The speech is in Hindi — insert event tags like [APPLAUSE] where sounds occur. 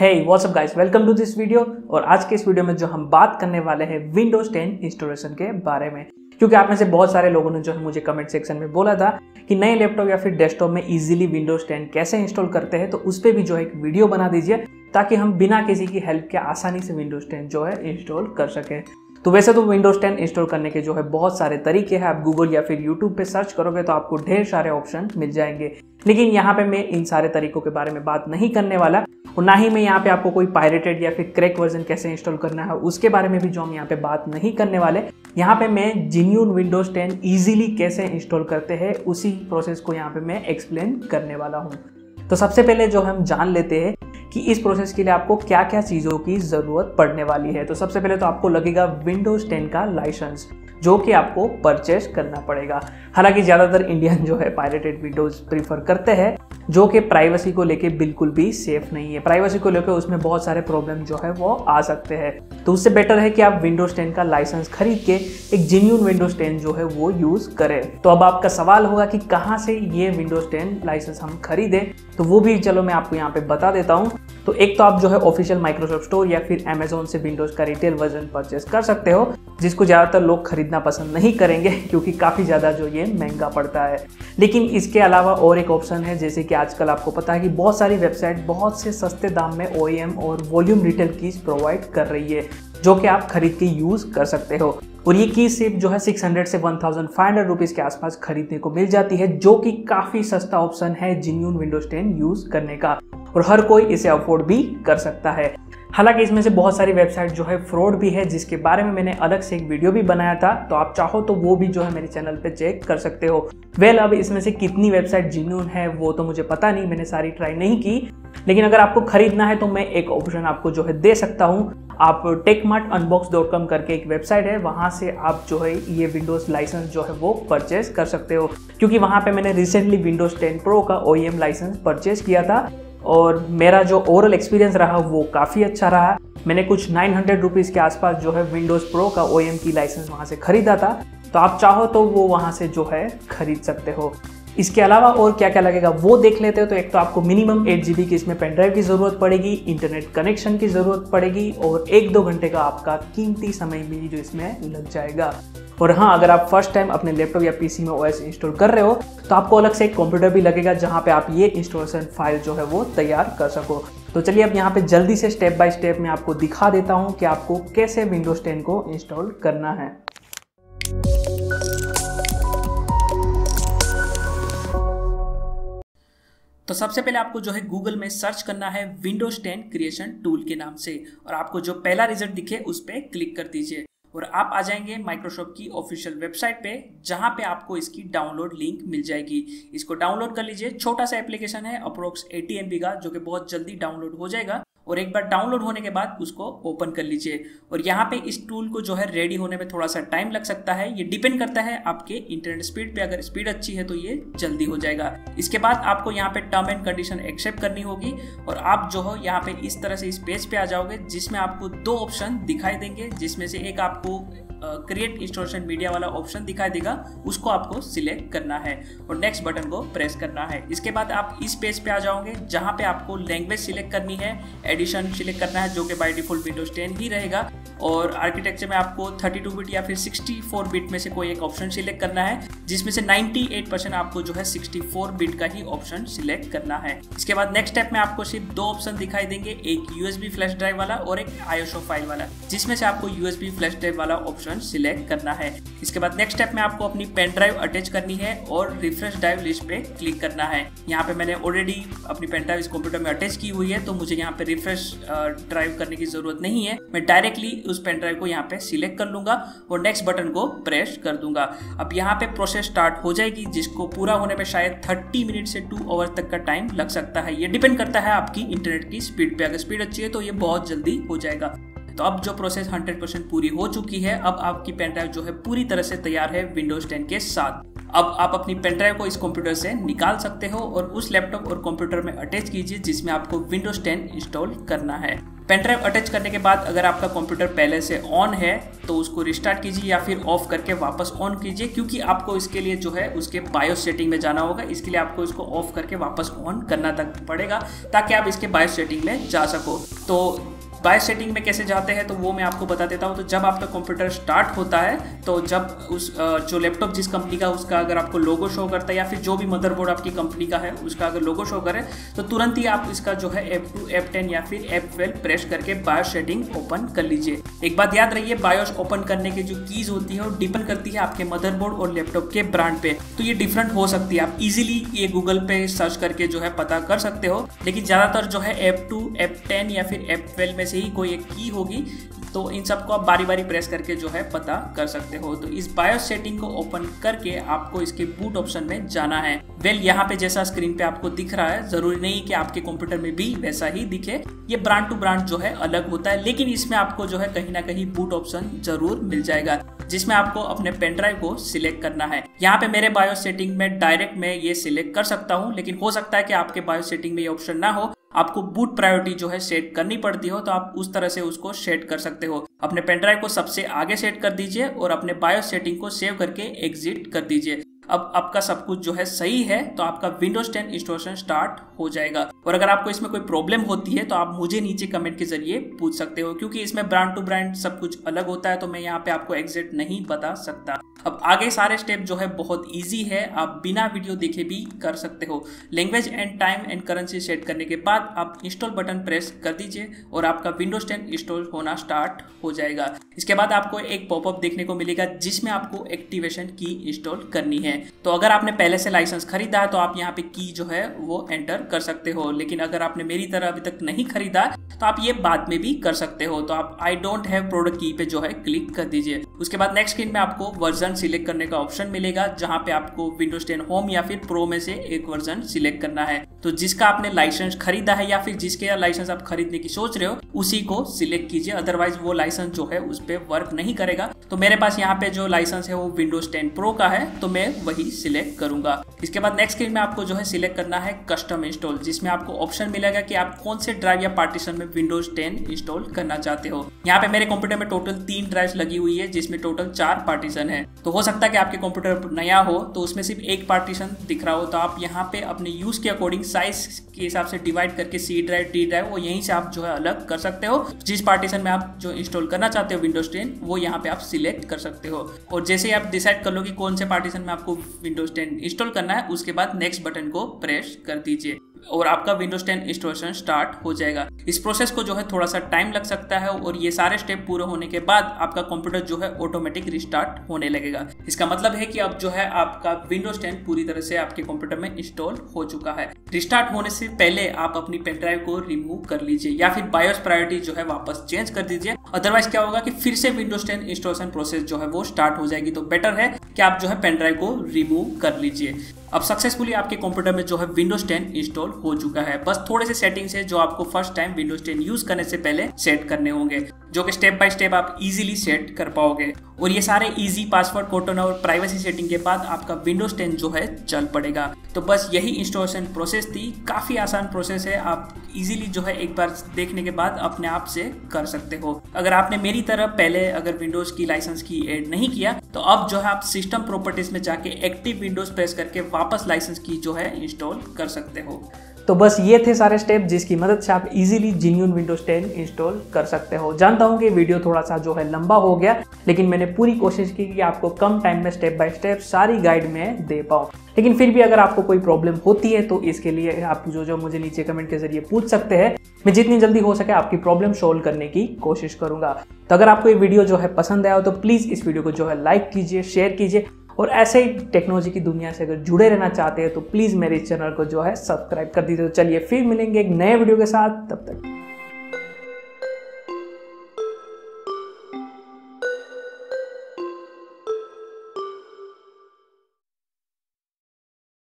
Hey what's up guys welcome to this video और आज के इस वीडियो में जो हम बात करने वाले हैं विंडोज़ 10 इंस्टॉलेशन के बारे में। क्योंकि आप में से बहुत सारे लोगों ने जो है मुझे कमेंट सेक्शन में बोला था कि नए लैपटॉप या फिर डेस्कटॉप में इजीली विंडोज़ 10 कैसे इंस्टॉल करते हैं तो उस पर भी जो है एक वीडियो बना दीजिए, ताकि हम बिना किसी की हेल्प के आसानी से विंडोज़ 10 जो है इंस्टॉल कर सकें। तो वैसे तो विंडोज़ 10 इंस्टॉल करने के जो है बहुत सारे तरीके हैं। आप गूगल या फिर यूट्यूब पे सर्च करोगे तो आपको ढेर सारे ऑप्शन मिल जाएँगे। लेकिन यहाँ पे मैं इन सारे तरीकों के बारे में बात नहीं करने वाला। और ना ही मैं यहाँ पे आपको कोई पायरेटेड या फिर क्रैक वर्जन कैसे इंस्टॉल करना है, उसके बारे में भी जो हम यहाँ पे बात नहीं करने वाले। यहाँ पे मैं जिन्यून विंडोज़ 10 इजीली कैसे इंस्टॉल करते हैं, उसी प्रोसेस को यहाँ पे मैं एक्सप्लेन करने वाला हूँ। तो सबसे पहले जो हम जान लेते हैं कि इस प्रोसेस के लिए आपको क्या क्या चीज़ों की ज़रूरत पड़ने वाली है। तो सबसे पहले तो आपको लगेगा विंडोज़ 10 का लाइसेंस जो कि आपको परचेज करना पड़ेगा। हालाँकि ज़्यादातर इंडियन जो है पायरेटेड विंडोज़ प्रीफर करते हैं, जो कि प्राइवेसी को लेके बिल्कुल भी सेफ़ नहीं है। प्राइवेसी को लेकर उसमें बहुत सारे प्रॉब्लम जो है वो आ सकते हैं। तो उससे बेटर है कि आप विंडोज़ 10 का लाइसेंस खरीद के एक जेन्यून विंडोज़ 10 जो है वो यूज़ करें। तो अब आपका सवाल होगा कि कहाँ से ये विंडोज़ 10 लाइसेंस हम खरीदें? तो वो भी चलो मैं आपको यहाँ पे बता देता हूँ। तो एक तो आप जो है ऑफिशियल माइक्रोसॉफ्ट स्टोर या फिर अमेजोन से विंडोज़ का रिटेल वर्जन परचेस कर सकते हो, जिसको ज़्यादातर लोग खरीदना पसंद नहीं करेंगे, [LAUGHS] क्योंकि काफ़ी ज़्यादा जो ये महँगा पड़ता है। लेकिन इसके अलावा और एक ऑप्शन है, जैसे कि आजकल आपको पता है कि बहुत सारी वेबसाइट बहुत से सस्ते दाम में ओईएम और वॉल्यूम रिटेल कीज प्रोवाइड कर रही है, जो कि आप खरीद के यूज़ कर सकते हो। और ये की सिर्फ़ जो है 600 से 1500 रुपीस के आसपास खरीदने को मिल जाती है, जो कि काफ़ी सस्ता ऑप्शन है जिन्यून विंडोज़ 10 यूज़ करने का। और हर कोई इसे अफोर्ड भी कर सकता है। हालाँकि इसमें से बहुत सारी वेबसाइट जो है फ्रॉड भी है, जिसके बारे में मैंने अलग से एक वीडियो भी बनाया था तो आप चाहो तो वो भी जो है मेरे चैनल पे चेक कर सकते हो। वेल, अब इसमें से कितनी वेबसाइट जिन्यून है, वो तो मुझे पता नहीं, मैंने सारी ट्राई नहीं की। लेकिन अगर आपको खरीदना है तो मैं एक ऑप्शन आपको जो है दे सकता हूँ। आप टेकमार्ट अनबॉक्स डॉट कॉम करके एक वेबसाइट है, वहाँ से आप जो है ये विंडोज़ लाइसेंस जो है वो परचेज कर सकते हो। क्योंकि वहाँ पे मैंने रिसेंटली विंडोज़ 10 प्रो का ओ लाइसेंस परचेज किया था। और मेरा जो ओवरऑल एक्सपीरियंस रहा, वो काफ़ी अच्छा रहा। मैंने कुछ नाइन हंड्रेड रुपीज़ के आसपास जो है विंडोज़ प्रो का ओएम की लाइसेंस वहाँ से ख़रीदा था। तो आप चाहो तो वो वहाँ से जो है ख़रीद सकते हो। इसके अलावा और क्या क्या लगेगा वो देख लेते हो। तो एक तो आपको मिनिमम एट जी की इसमें पेन ड्राइव की ज़रूरत पड़ेगी इंटरनेट कनेक्शन की ज़रूरत पड़ेगी और एक दो घंटे का आपका कीमती समय भी जो इसमें लग जाएगा। और हाँ अगर आप फ़र्स्ट टाइम अपने लैपटॉप या पीसी में ओएस इंस्टॉल कर रहे हो तो आपको अलग से एक कंप्यूटर भी लगेगा जहाँ पे आप ये इंस्टॉलेशन फ़ाइल जो है वो तैयार कर सको। तो चलिए अब यहाँ पे जल्दी से स्टेप बाय स्टेप मैं आपको दिखा देता हूँ कि आपको कैसे विंडोज़ 10 को इंस्टॉल करना है। तो सबसे पहले आपको जो है गूगल में सर्च करना है विंडोज़ 10 क्रिएशन टूल के नाम से और आपको जो पहला रिज़ल्ट दिखे उस पर क्लिक कर दीजिए और आप आ जाएँगे माइक्रोसॉफ्ट की ऑफिशियल वेबसाइट पे, जहाँ पे आपको इसकी डाउनलोड लिंक मिल जाएगी। इसको डाउनलोड कर लीजिए। छोटा सा एप्लीकेशन है अप्रोक्स एटी का, जो कि बहुत जल्दी डाउनलोड हो जाएगा। और एक बार डाउनलोड होने के बाद उसको ओपन कर लीजिए। और यहाँ पे इस टूल को जो है रेडी होने में थोड़ा सा टाइम लग सकता है। ये डिपेंड करता है आपके इंटरनेट स्पीड पे। अगर स्पीड अच्छी है तो ये जल्दी हो जाएगा। इसके बाद आपको यहाँ पे टर्म एंड कंडीशन एक्सेप्ट करनी होगी। और आप जो हो यहाँ पे इस तरह से इस पेज पे आ जाओगे, जिसमें आपको दो ऑप्शन दिखाई देंगे, जिसमें से एक आपको क्रिएट इंस्टॉलेशन मीडिया वाला ऑप्शन दिखाई देगा, उसको आपको सिलेक्ट करना है और नेक्स्ट बटन को प्रेस करना है। इसके बाद आप इस पेज पे आ जाओगे, जहाँ पे आपको लैंग्वेज सिलेक्ट करनी है एडिशन सिलेक्ट करना है, जो कि बाय डिफ़ॉल्ट विंडोज़ 10 ही रहेगा। और आर्किटेक्चर में आपको 32 बिट या फिर 64 बिट में से कोई एक ऑप्शन सिलेक्ट करना है, जिसमें से 98 परसेंट आपको जो है 64 बिट का ही ऑप्शन सिलेक्ट करना है। इसके बाद नेक्स्ट स्टेप में आपको सिर्फ़ दो ऑप्शन दिखाई देंगे, एक यूएसबी फ्लैश ड्राइव वाला और एक आयोशो फ़ाइल वाला, जिसमें से आपको यूएसबी फ्लैश ड्राइव वाला ऑप्शन सिलेक्ट करना है। इसके बाद नेक्स्ट स्टेप में आपको अपनी पेन ड्राइव अटैच करनी है और रिफ्रेश ड्राइव लिस्ट पे क्लिक करना है। यहाँ पे मैंने ऑलरेडी अपनी पेन ड्राइव इस कंप्यूटर में अटैच की हुई है तो मुझे यहाँ पे रिफ्रेश ड्राइव करने की ज़रूरत नहीं है। मैं डायरेक्टली उस पेन ड्राइव को यहाँ पे सिलेक्ट कर लूँगा और नेक्स्ट बटन को प्रेस कर दूँगा। अब यहाँ पे प्रोसेस स्टार्ट हो जाएगी, जिसको पूरा होने में शायद 30 मिनट से टू आवर तक का टाइम लग सकता है। ये डिपेंड करता है आपकी इंटरनेट की स्पीड पे। अगर स्पीड अच्छी है तो ये बहुत जल्दी हो जाएगा। तो अब जो प्रोसेस 100 परसेंट पूरी हो चुकी है, अब आपकी पेन ड्राइव जो है पूरी तरह से तैयार है विंडोज़ 10 के साथ। अब आप अपनी पेन ड्राइव को इस कंप्यूटर से निकाल सकते हो और उस लैपटॉप और कंप्यूटर में अटैच कीजिए, जिसमें आपको विंडोज़ 10 इंस्टॉल करना है। पेन ड्राइव अटैच करने के बाद अगर आपका कंप्यूटर पहले से ऑन है तो उसको रिस्टार्ट कीजिए या फिर ऑफ़ करके वापस ऑन कीजिए, क्योंकि आपको इसके लिए जो है उसके बायोस सेटिंग में जाना होगा। इसके लिए आपको इसको ऑफ़ करके वापस ऑन करना तक पड़ेगा, ताकि आप इसके बायोस सेटिंग में जा सको। तो बाय सेटिंग में कैसे जाते हैं तो वो मैं आपको बता देता हूँ। तो जब आपका कंप्यूटर स्टार्ट होता है तो जब उस जो लैपटॉप जिस कंपनी का, उसका अगर आपको लोगो शो करता है, या फिर जो भी मदरबोर्ड आपकी कंपनी का है, उसका अगर लोगो शो करे तो तुरंत ही आप इसका जो है एप टू एप टेन या फिर एप ट्वेल्व प्रेस करके बायोस सेटिंग ओपन कर लीजिए। एक बात याद रहिए बायोस ओपन करने की जो कीज होती है, वो डिपेंड करती है आपके मदरबोर्ड और लैपटॉप के ब्रांड पे। तो ये डिफरेंट हो सकती है। आप इजिली ये गूगल पे सर्च करके जो है पता कर सकते हो। लेकिन ज़्यादातर जो है एप टू एप टेन या फिर एप ट्वेल्व में से ही कोई एक की होगी तो इन सबको आप बारी बारी प्रेस करके जो है पता कर सकते हो। तो इस बायोस सेटिंग को ओपन करके आपको इसके बूट ऑप्शन में जाना है। वेल well, यहाँ पे जैसा स्क्रीन पे आपको दिख रहा है ज़रूरी नहीं कि आपके कंप्यूटर में भी वैसा ही दिखे। ये ब्रांड टू ब्रांड जो है अलग होता है लेकिन इसमें आपको जो है कहीं ना कहीं बूट ऑप्शन ज़रूर मिल जाएगा जिसमें आपको अपने पेन ड्राइव को सिलेक्ट करना है। यहाँ पे मेरे बायोस सेटिंग में डायरेक्ट मैं ये सिलेक्ट कर सकता हूँ लेकिन हो सकता है कि आपके बायोस सेटिंग में ये ऑप्शन ना हो। आपको बूट प्रायोरिटी जो है सेट करनी पड़ती हो तो आप उस तरह से उसको सेट कर सकते हो। अपने पेनड्राइव को सबसे आगे सेट कर दीजिए और अपने बायो सेटिंग को सेव करके एग्जिट कर दीजिए। अब आपका सब कुछ जो है सही है तो आपका विंडोज़ 10 इंस्टॉलेशन स्टार्ट हो जाएगा। और अगर आपको इसमें कोई प्रॉब्लम होती है तो आप मुझे नीचे कमेंट के ज़रिए पूछ सकते हो, क्योंकि इसमें ब्रांड टू ब्रांड सब कुछ अलग होता है तो मैं यहाँ पे आपको एग्जैक्ट नहीं बता सकता। अब आगे सारे स्टेप जो है बहुत ईजी है, आप बिना वीडियो देखे भी कर सकते हो। Language and time and currency set करने के बाद आप इंस्टॉल बटन प्रेस कर दीजिए और आपका विंडोज़ टेन इंस्टॉल होना स्टार्ट हो जाएगा। इसके बाद आपको एक पॉपअप देखने को मिलेगा, जिसमें आपको एक्टिवेशन की इंस्टॉल करनी है। तो अगर आपने पहले से लाइसेंस खरीदा है तो आप यहाँ पे की जो है, वो एंटर कर सकते हो। लेकिन अगर आपने मेरी तरह अभी तक नहीं खरीदा तो आप ये बाद में भी कर सकते हो। तो आप आई डोंट हैव प्रोडक्ट की पे जो है क्लिक कर दीजिए। उसके बाद नेक्स्ट स्क्रीन में आपको वर्जन सिलेक्ट करने का ऑप्शन मिलेगा, जहाँ पे आपको विंडोज़ टेन होम या फिर प्रो में से एक वर्जन सिलेक्ट करना है। तो जिसका आपने लाइसेंस खरीदा है या फिर जिसके लाइसेंस आप खरीदने की सोच रहे हो, उसी को सिलेक्ट कीजिए। अदरवाइज़ वो लाइसेंस जो है, उस पर वर्क नहीं करेगा। तो मेरे पास यहाँ पे जो लाइसेंस है, वो विंडोज़ टेन प्रो का है। तो मैं वही सिलेक्ट करूँगा। इसके बाद नेक्स्ट स्क्रीन में आपको जो है सिलेक्ट करना है कस्टम इंस्टॉल जिसमें आपको ऑप्शन मिलेगा कि आप कौन से ड्राइव या पार्टीशन में विंडोज़ टेन इंस्टॉल करना चाहते हो। यहाँ पे मेरे कंप्यूटर में टोटल तीन ड्राइव लगी हुई है, जिसमें टोटल चार पार्टीशन है। तो हो सकता है कि आपके कंप्यूटर नया हो तो उसमें सिर्फ़ एक पार्टीशन दिख रहा हो तो आप यहाँ पे अपने यूज़ के अकॉर्डिंग साइज़ के हिसाब से डिवाइड करके सी ड्राइव डी ड्राइव वो यहीं से आप जो है अलग कर सकते हो। जिस पार्टीशन में आप जो इंस्टॉल करना चाहते हो विंडोज़ टेन वो यहाँ पे आप सिलेक्ट कर सकते हो। और जैसे ही आप डिसाइड कर लो कि कौन से पार्टीशन में आपको विंडोज़ टेन इंस्टॉल करना है, उसके बाद नेक्स्ट बटन को प्रेस कर दीजिए और आपका विंडोज़ 10 इंस्टॉलेशन स्टार्ट हो जाएगा। इस प्रोसेस को जो है थोड़ा सा टाइम लग सकता है और ये सारे स्टेप पूरे होने के बाद आपका कंप्यूटर जो है ऑटोमेटिक रिस्टार्ट होने लगेगा। इसका मतलब है कि अब जो है आपका विंडोज़ 10 पूरी तरह से आपके कंप्यूटर में इंस्टॉल हो चुका है। रिस्टार्ट होने से पहले आप अपनी पेन ड्राइव को रिमूव कर लीजिए या फिर बायोस प्रायोरिटी जो है वापस चेंज कर दीजिए। अदरवाइज़ क्या होगा कि फिर से विंडोज़ टेन इंस्टॉलेशन प्रोसेस जो है वो स्टार्ट हो जाएगी। तो बेटर है कि आप जो है पेन ड्राइव को रिमूव कर लीजिए। अब सक्सेसफुली आपके कंप्यूटर में जो है विंडोज़ 10 इंस्टॉल हो चुका है। बस थोड़े से सेटिंग्स है जो आपको फ़र्स्ट टाइम विंडोज़ 10 यूज़ करने से पहले सेट करने होंगे। जो कि स्टेप बाय स्टेप आप इजीली सेट कर पाओगे। और ये सारे इजी पासवर्ड कोटन और प्राइवेसी सेटिंग के बाद आपका विंडोज़ 10 जो है, चल पड़ेगा। तो बस यही इंस्टॉलेशन प्रोसेस थी। काफ़ी आसान प्रोसेस है। आप इजीली जो है एक बार देखने के बाद अपने आप से कर सकते हो। अगर आपने मेरी तरह पहले अगर विंडोज़ की लाइसेंस की एड नहीं किया तो अब जो है आप सिस्टम प्रॉपर्टीज़ में जाके एक्टिव विंडोज़ प्रेस करके वापस लाइसेंस की जो है इंस्टॉल कर सकते हो। तो बस ये थे सारे स्टेप जिसकी मदद से आप इजीली जिन्यून विंडोज़ 10 इंस्टॉल कर सकते हो। जानता हूँ कि वीडियो थोड़ा सा जो है लंबा हो गया, लेकिन मैंने पूरी कोशिश की कि आपको कम टाइम में स्टेप बाय स्टेप सारी गाइड में दे पाऊँ। लेकिन फिर भी अगर आपको कोई प्रॉब्लम होती है तो इसके लिए आप जो जो मुझे नीचे कमेंट के ज़रिए पूछ सकते हैं। मैं जितनी जल्दी हो सके आपकी प्रॉब्लम सोल्व करने की कोशिश करूँगा। तो अगर आपको ये वीडियो जो है पसंद आया हो तो प्लीज़ इस वीडियो को जो है लाइक कीजिए शेयर कीजिए। और ऐसे ही टेक्नोलॉजी की दुनिया से अगर जुड़े रहना चाहते हैं तो प्लीज़ मेरे इस चैनल को जो है सब्सक्राइब कर दीजिए। तो चलिए फिर मिलेंगे एक नए वीडियो के साथ। तब तक।